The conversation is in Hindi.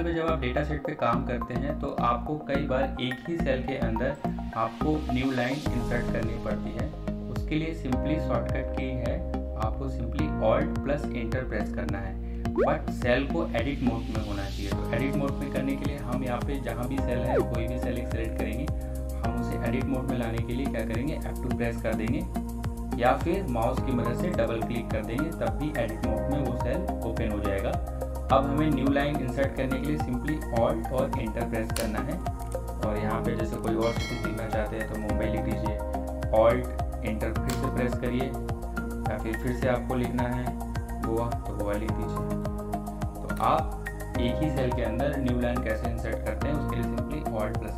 में जब आप डेटा सेट पे काम करते हैं तो आपको कई बार एक ही सेल के अंदर आपको न्यू लाइन इंसर्ट करनी पड़ती है। उसके लिए सिंपली शॉर्टकट की है। आपको simply alt plus enter press करना है। बट सेल को एडिट मोड में होना चाहिए। तो एडिट मोड में करने के लिए हम यहाँ पे जहाँ भी सेल है, कोई भी सेल सेलेक्ट करेंगे, हम उसे एडिट मोड में लाने के लिए क्या करेंगे F2 प्रेस कर देंगे। या फिर माउस की मदद से डबल क्लिक कर देंगे, तब भी एडिट मोड में वो सेल ओपन हो जाएगा। अब हमें न्यू लाइन इंसर्ट करने के लिए सिंपली ऑल्ट और इंटर प्रेस करना है। और यहाँ पे जैसे कोई और सिटी लिखना चाहते हैं तो मुंबई लिख दीजिए। ऑल्ट इंटर फिर से प्रेस करिए। या फिर फिर से आपको लिखना है गोवा तो गोवा लिख दीजिए। तो आप एक ही सेल के अंदर न्यू लाइन कैसे इंसर्ट करते हैं, उसके लिए सिंपली ऑल्ट प्लस